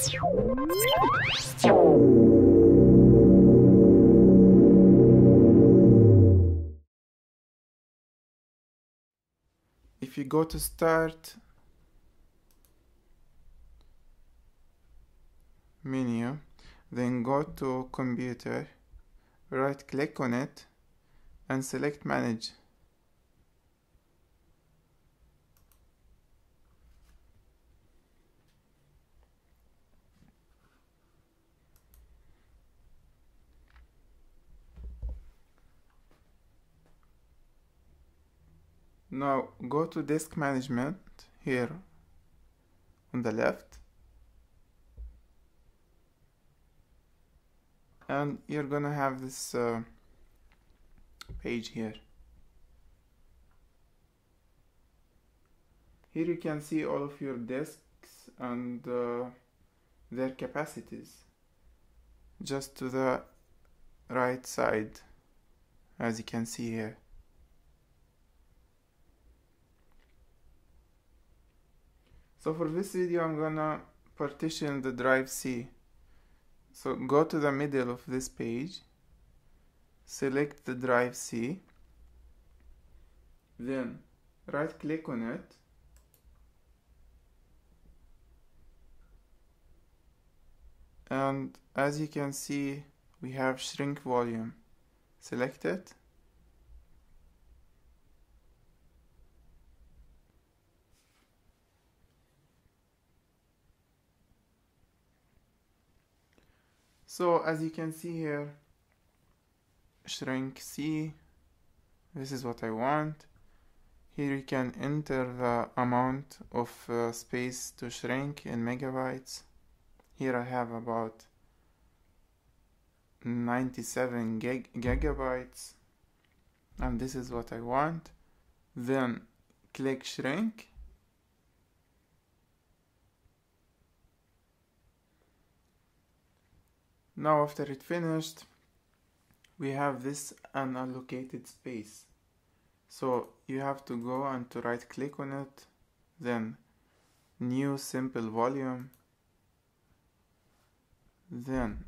if you go to start menu then go to computer right click on it and select manage Now go to disk management here on the left. And you're gonna have this uh, page here. Here you can see all of your disks and uh, their capacities. Just to the right side as you can see here So for this video I'm gonna partition the drive C. So go to the middle of this page, select the drive C, then right click on it, and as you can see we have shrink volume. Select it so as you can see here shrink C this is what I want. Here you can enter the amount of uh, space to shrink in megabytes. Here I have about 97 gig gigabytes and this is what I want. Then click shrink Now after it finished, we have this unallocated space. So you have to go and to right click on it, then new simple volume, then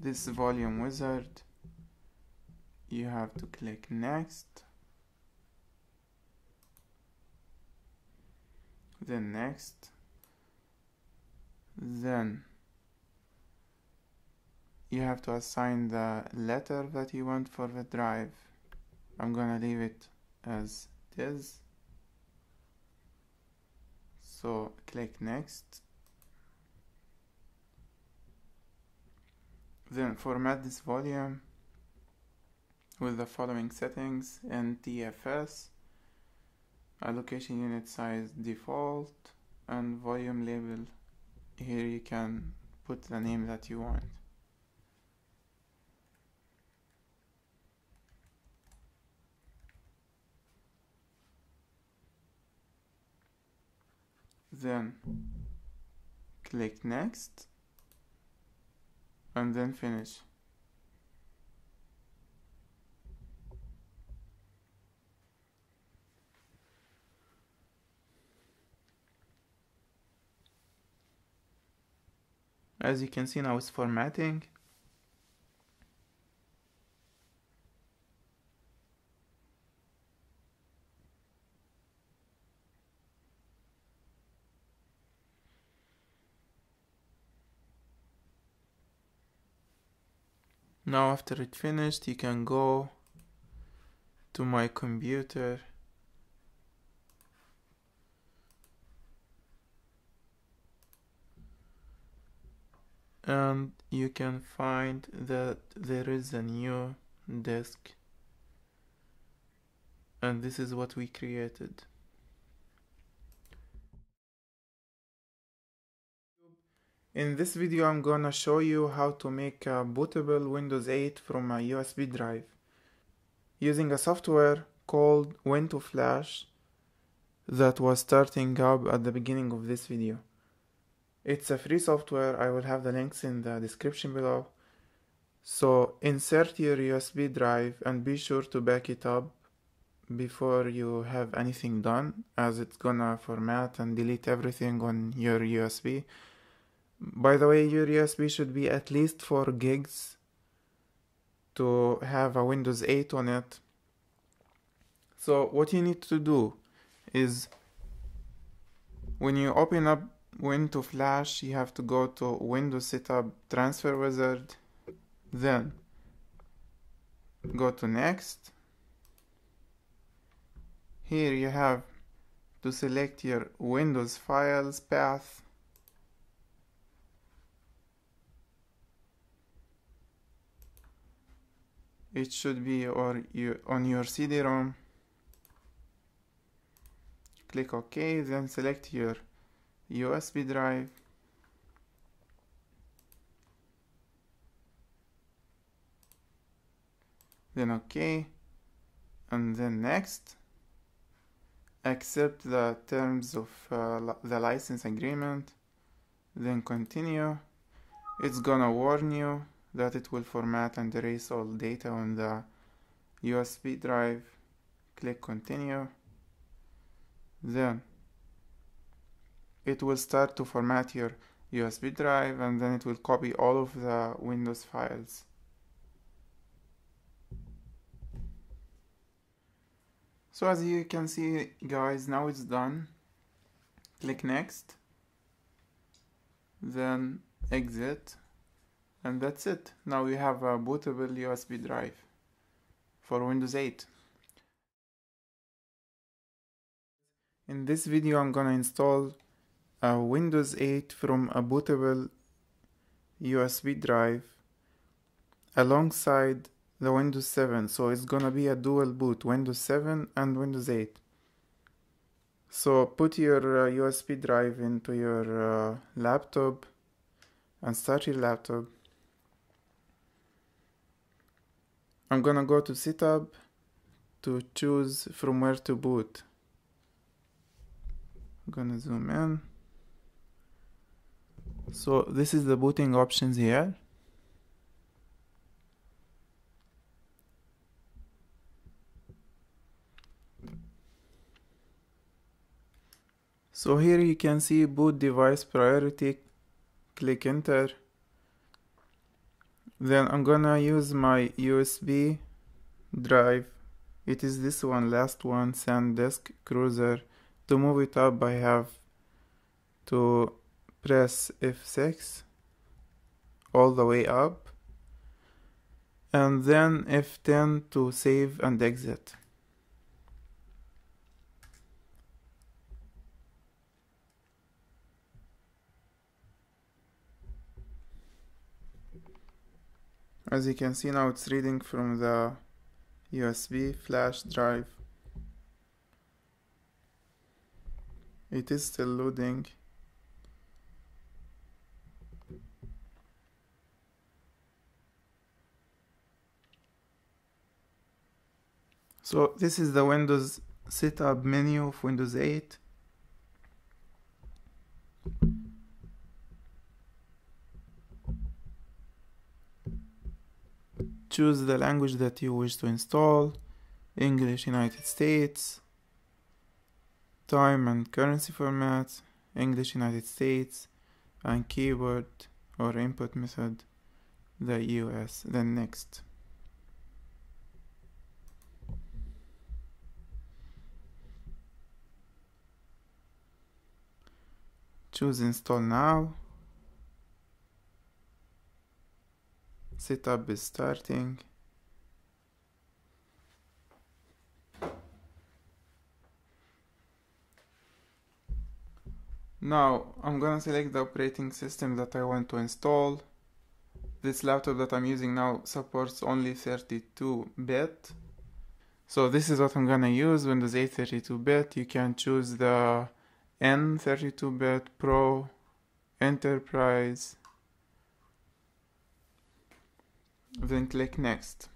this volume wizard, you have to click next, then next, then you have to assign the letter that you want for the drive. I'm gonna leave it as it is. So click next. Then format this volume with the following settings NTFS allocation unit size default and volume label here you can put the name that you want. Then click next and then finish as you can see now it's formatting. Now after it finished you can go to my computer and you can find that there is a new disk and this is what we created. In this video I'm gonna show you how to make a bootable Windows 8 from a USB drive. Using a software called WinToFlash that was starting up at the beginning of this video. It's a free software. I will have the links in the description below. So insert your USB drive and be sure to back it up before you have anything done as it's gonna format and delete everything on your USB. By the way, your USB should be at least 4 gigs to have a Windows 8 on it. So what you need to do is when you open up Windows Flash, you have to go to Windows Setup Transfer Wizard, then go to Next. Here you have to select your Windows files path. It should be or you, on your CD-ROM click OK then select your USB drive. Then OK. And then next. Accept the terms of uh, the license agreement. Then continue. It's gonna warn you that it will format and erase all data on the USB drive. Click continue. Then it will start to format your USB drive and then it will copy all of the Windows files. So as you can see guys now it's done. Click next. Then exit and that's it. Now we have a bootable USB drive for Windows 8. In this video I'm gonna install a Windows 8 from a bootable USB drive alongside the Windows 7 so it's gonna be a dual boot Windows 7 and Windows 8 so put your uh, USB drive into your uh, laptop and start your laptop. I'm gonna go to setup to choose from where to boot. I'm gonna zoom in so this is the booting options here. So here you can see boot device priority click enter. Then I'm gonna use my USB drive. It is this one last one SanDisk Cruzer. To move it up I have to press F6 all the way up and then F10 to save and exit. As you can see now it's reading from the USB flash drive it is still loading so this is the Windows setup menu of Windows 8 choose the language that you wish to install English United States time and currency format, English United States, and keyword or input method, the US, then next. Choose install now. Setup is starting. Now I'm gonna select the operating system that I want to install. This laptop that I'm using now supports only 32-bit. So this is what I'm gonna use, Windows 8 32-bit. You can choose the N 32-bit, Pro, Enterprise. Then click Next.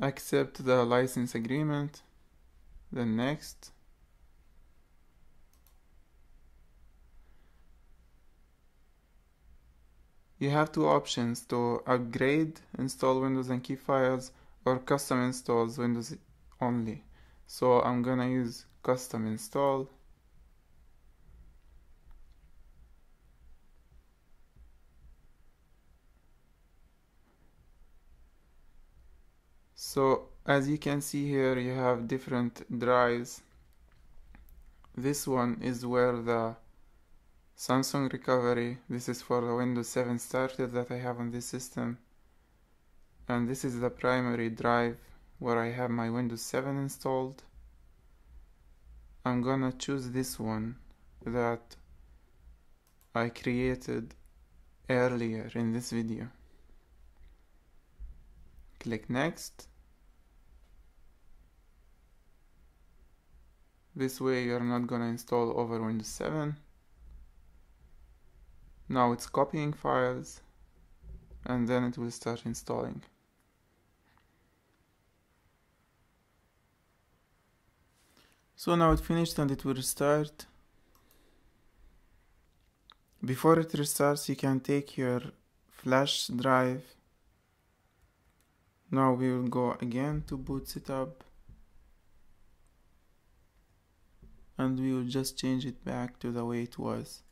accept the license agreement then next you have two options to upgrade install windows and key files or custom installs windows only. So I'm gonna use custom install. So as you can see here you have different drives. This one is where the Samsung recovery this is for the Windows 7 starter that I have on this system and this is the primary drive where I have my Windows 7 installed. I'm gonna choose this one that I created earlier in this video. Click next. This way you're not gonna install over Windows 7 now it's copying files and then it will start installing so now it finished and it will restart. Before it restarts you can take your flash drive. Now we will go again to boot setup. And we will just change it back to the way it was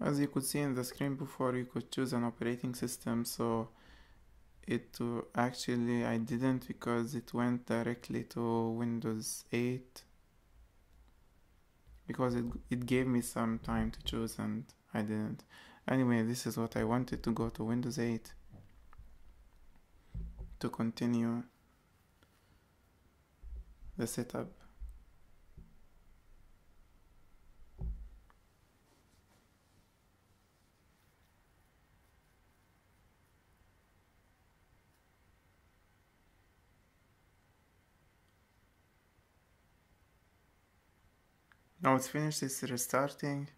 as you could see in the screen before you could choose an operating system so it uh, actually I didn't because it went directly to Windows 8 because it, it gave me some time to choose and I didn't. Anyway this is what I wanted to go to Windows 8 to continue the setup Now it's finished, it's restarting.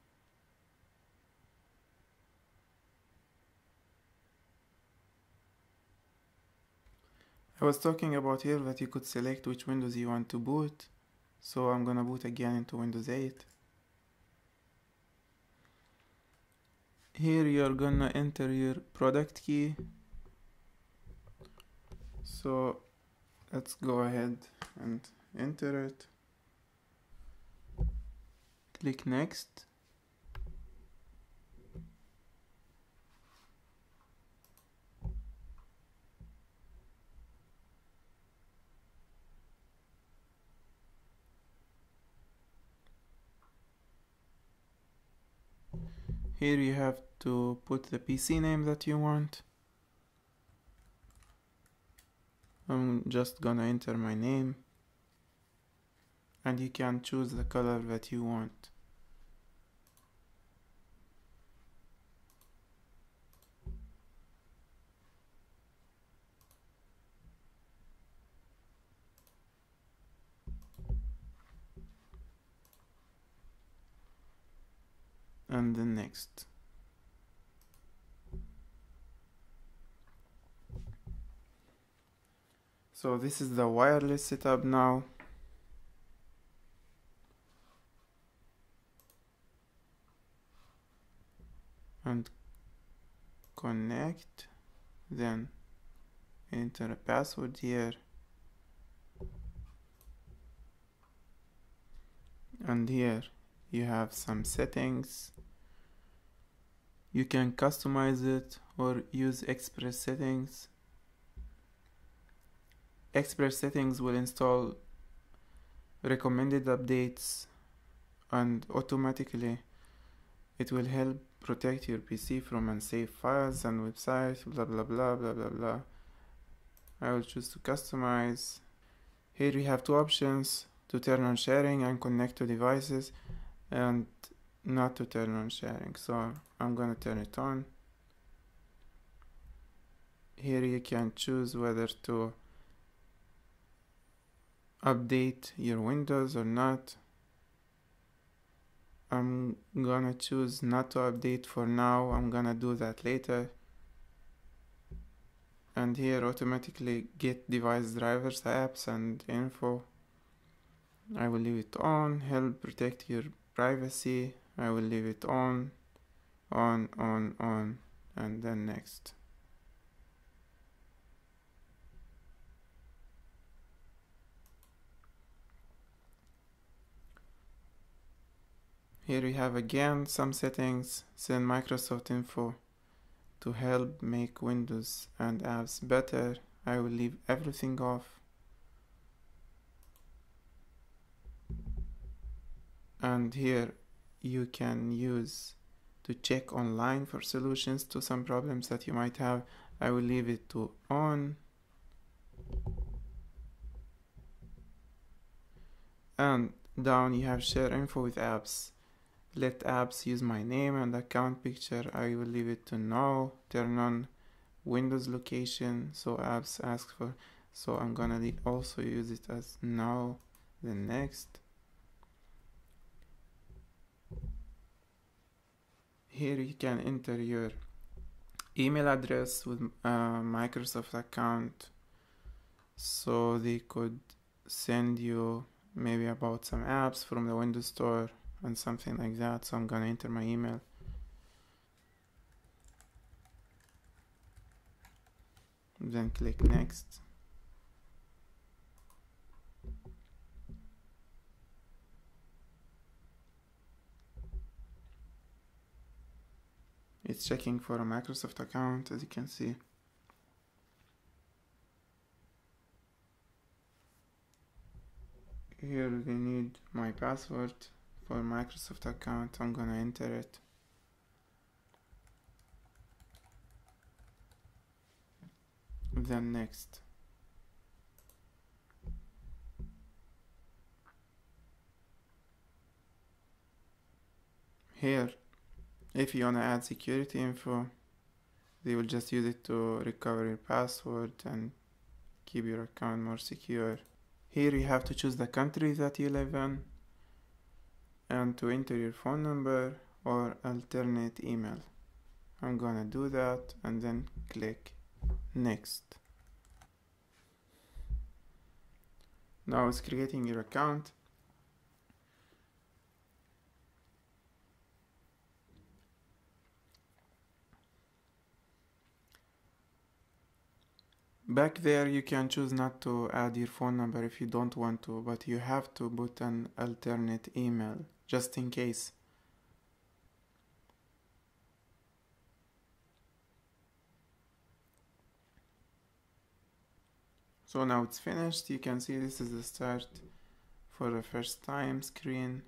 I was talking about here that you could select which Windows you want to boot. So I'm gonna boot again into Windows 8. Here you're gonna enter your product key. So let's go ahead and enter it click next. Here you have to put the PC name that you want. I'm just gonna enter my name and you can choose the color that you want. And the next. So this is the wireless setup now and connect then enter a password here. And here you have some settings. You can customize it or use express settings. Express settings will install recommended updates and automatically it will help protect your PC from unsafe files and websites blah blah blah blah blah blah. I will choose to customize. Here we have two options to turn on sharing and connect to devices and not to turn on sharing. So I'm gonna turn it on. Here you can choose whether to update your windows or not I'm gonna choose not to update for now. I'm gonna do that later. And here automatically get device drivers apps and info. I will leave it on. Help protect your privacy. I will leave it on on on on. And then next Here we have again some settings, send Microsoft info to help make Windows and apps better. I will leave everything off. And here you can use to check online for solutions to some problems that you might have. I will leave it to on. And down you have share info with apps let apps use my name and account picture. I will leave it to no turn on Windows location so apps ask for so I'm gonna also use it as no the next. Here you can enter your email address with a Microsoft account. So they could send you maybe about some apps from the Windows Store and something like that so I'm gonna enter my email. Then click next. It's checking for a Microsoft account as you can see. Here we need my password for Microsoft account I'm gonna enter it. Then next. Here if you wanna add security info they will just use it to recover your password and keep your account more secure. Here you have to choose the country that you live in and to enter your phone number or alternate email. I'm gonna do that and then click next. Now it's creating your account. Back there you can choose not to add your phone number if you don't want to, but you have to put an alternate email just in case. So now it's finished, you can see this is the start for the first time screen.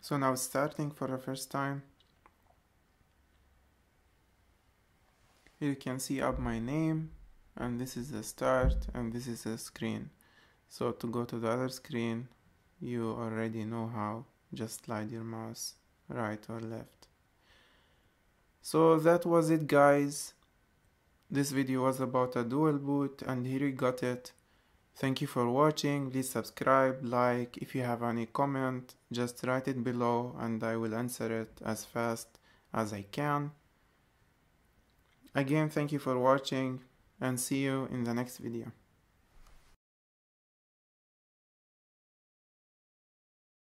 So now starting for the first time. You can see up my name and this is the start and this is the screen. So to go to the other screen, you already know how. Just slide your mouse right or left. So that was it guys. This video was about a dual boot and here you got it. Thank you for watching. Please subscribe, like. If you have any comment, just write it below and I will answer it as fast as I can. Again, thank you for watching and see you in the next video.